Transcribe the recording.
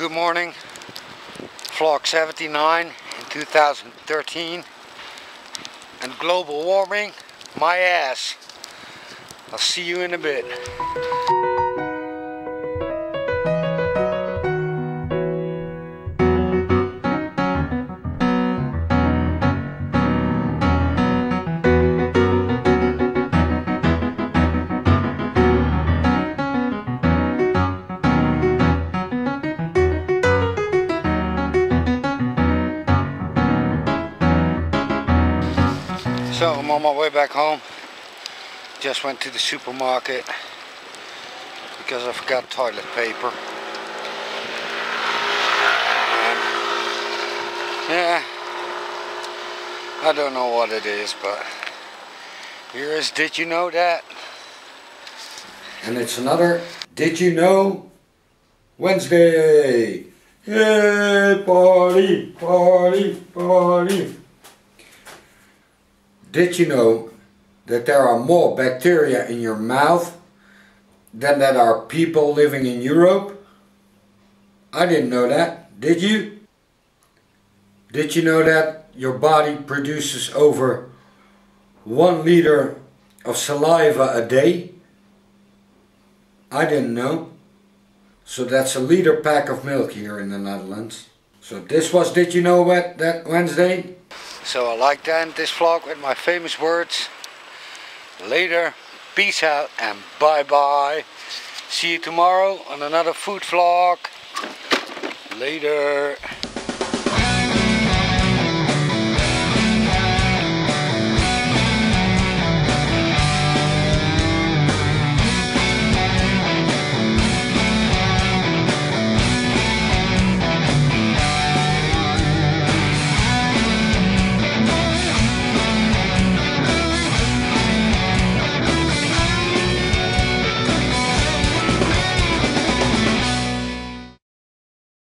good morning. Vlog 79 in 2013. And global warming, my ass. I'll see you in a bit. So I'm on my way back home. Just went to the supermarket because I forgot toilet paper. And, yeah, I don't know what it is, but here is Did You Know That? And it's another Did You Know Wednesday. Yay, party, party, party. Did you know that there are more bacteria in your mouth than there are people living in Europe? I didn't know that. Did you? Did you know that your body produces over one liter of saliva a day? I didn't know. So that's a liter pack of milk here in the Netherlands. So this was Did You Know What that Wednesday? So I like to end this vlog with my famous words. Later, peace out and bye bye. See you tomorrow on another food vlog. Later.